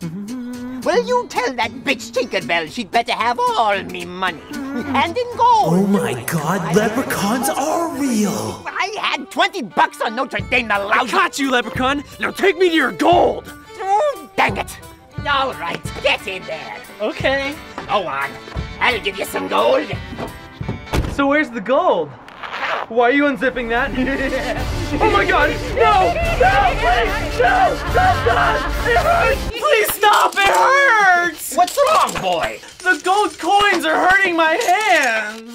Well, you tell that bitch Tinkerbell she'd better have all me money. And in gold. Oh my god, leprechauns are real! I had 20 bucks on Notre Dame, the lousy. Caught you, leprechaun! Now take me to your gold! Oh, dang it. All right, get in there. Okay. Go on. I'll give you some gold. So where's the gold? Why are you unzipping that? oh my god! No! No! Please! No! Stop that! It hurts! It hurts! What's wrong, boy? The gold coins are hurting my hands!